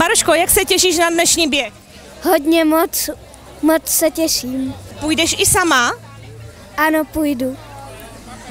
Baruško, jak se těšíš na dnešní běh? Hodně moc, moc se těším. Půjdeš i sama? Ano, půjdu.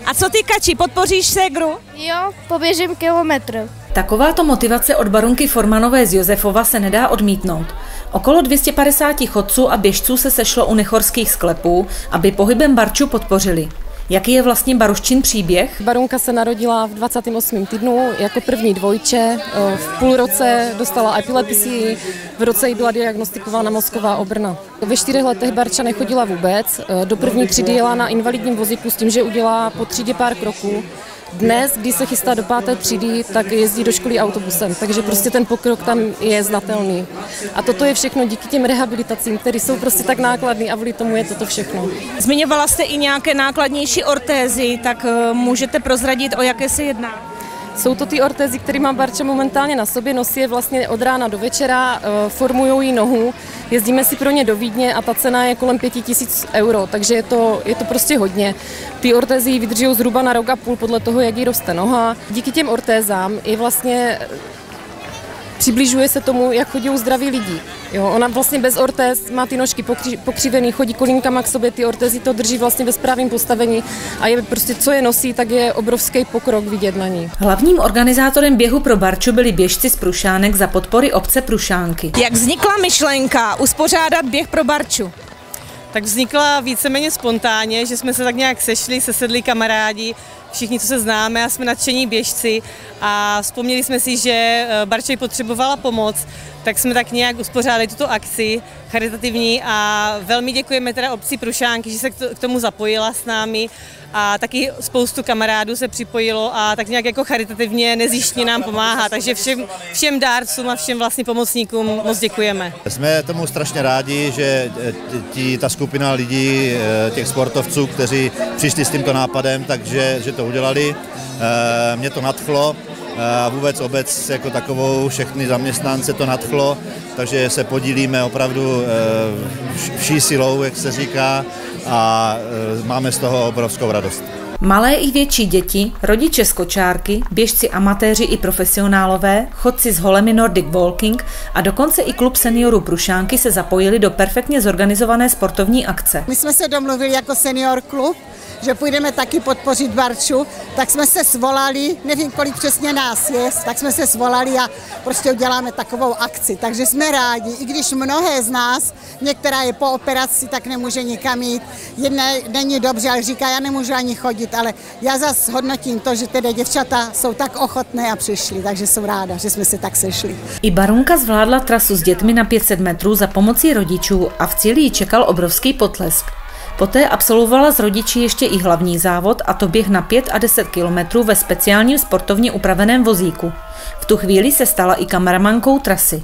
A co ty, Kači, podpoříš ségru? Jo, poběžím kilometr. Takováto motivace od barunky Formanové z Josefova se nedá odmítnout. Okolo 250 chodců a běžců se sešlo u nechorských sklepů, aby pohybem Barču podpořili. Jaký je vlastně Baruščin příběh? Barunka se narodila v 28. týdnu jako první dvojče. V půl roce dostala epilepsii, v roce jí byla diagnostikována mozková obrna. Ve čtyřech letech Barča nechodila vůbec. Do první třídy jela na invalidním vozíku s tím, že udělá po třídě pár kroků. Dnes, když se chystá do páté třídy, tak jezdí do školy autobusem, takže prostě ten pokrok tam je znatelný. A toto je všechno díky těm rehabilitacím, které jsou prostě tak nákladné a kvůli tomu je toto všechno. Zmiňovala jste i nějaké nákladnější ortézy, tak eh, můžete prozradit, o jaké se jedná? Jsou to ty ortézy, které má Barča momentálně na sobě, nosí je vlastně od rána do večera, eh, formují jí nohu, jezdíme si pro ně do Vídně a ta cena je kolem 5000 euro, takže je to, je to prostě hodně. Ty ortézy vydrží zhruba na rok a půl podle toho, jak jí roste noha. Díky těm ortézám je vlastně přibližuje se tomu, jak chodí zdraví lidi. Jo, ona vlastně bez ortéz má ty nožky pokři, pokřivený, chodí kolínkama k sobě, ty ortézy to drží vlastně ve správném postavení a je prostě, co je nosí, tak je obrovský pokrok vidět na ní. Hlavním organizátorem běhu pro Barču byli běžci z Prušánek za podpory obce Prušánky. Jak vznikla myšlenka uspořádat běh pro Barču? tak vznikla víceméně spontánně, že jsme se tak nějak sešli, sesedli kamarádi, všichni, co se známe a jsme nadšení běžci a vzpomněli jsme si, že eh, Barčej potřebovala pomoc, tak jsme tak nějak uspořádali tuto akci charitativní a velmi děkujeme teda obci Prušánky, že se k tomu zapojila s námi a taky spoustu kamarádů se připojilo a tak nějak jako charitativně nezjištně nám pomáhá, takže všem, všem dárcům a všem vlastně pomocníkům moc děkujeme. Jsme tomu strašně rádi, že eh, tí, ta skupina lidí, eh, těch sportovců, kteří přišli s tímto nápadem, takže že to udělali. Mě to nadchlo a vůbec obec jako takovou, všechny zaměstnance to nadchlo, takže se podílíme opravdu eh, vší silou, jak se říká, a eh, máme z toho obrovskou radost. Malé i větší děti, rodiče z kočárky, běžci amatéři i profesionálové, chodci z Holemy Nordic Walking a dokonce i klub seniorů Prušánky se zapojili do perfektně zorganizované sportovní akce. My jsme se domluvili jako senior klub, že půjdeme taky podpořit Barču, tak jsme se svolali, nevím, kolik přesně nás je, tak jsme se svolali a prostě uděláme takovou akci. Takže jsme rádi, i když mnohé z nás, některá je po operaci, tak nemůže nikam jít, jedna není dobře, ale říká, já nemůžu ani chodit, ale já zase hodnotím to, že tedy děvčata jsou tak ochotné a přišli, takže jsem ráda, že jsme se tak sešli. I Barunka zvládla trasu s dětmi na 500 metrů za pomocí rodičů a v cíli ji čekal obrovský potlesk. Poté absolvovala s rodiči ještě i hlavní závod a to běh na 5 a 10 kilometrů ve speciálním sportovně upraveném vozíku. V tu chvíli se stala i kameramankou trasy.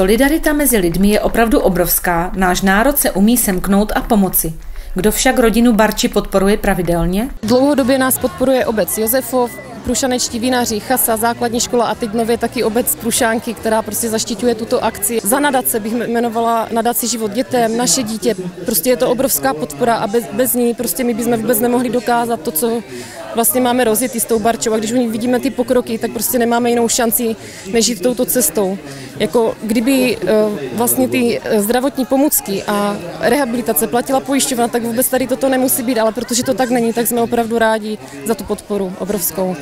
Solidarita mezi lidmi je opravdu obrovská, náš národ se umí semknout a pomoci. Kdo však rodinu Barči podporuje pravidelně? Dlouhodobě nás podporuje obec Josefov, Prušanečtí vinaři, Chasa, základní škola a teď nově taky obec Prušánky, která prostě zaštiťuje tuto akci. Za nadace bych jmenovala nadaci Život dětem, naše dítě. Prostě je to obrovská podpora a bez, bez ní prostě my bychom vůbec nemohli dokázat to, co vlastně máme rozjetý s tou Barčou a když vidíme ty pokroky, tak prostě nemáme jinou šanci, než jít touto cestou. Jako kdyby eh, vlastně ty eh, zdravotní pomůcky a rehabilitace platila pojišťovna, tak vůbec tady toto nemusí být, ale protože to tak není, tak jsme opravdu rádi za tu podporu obrovskou.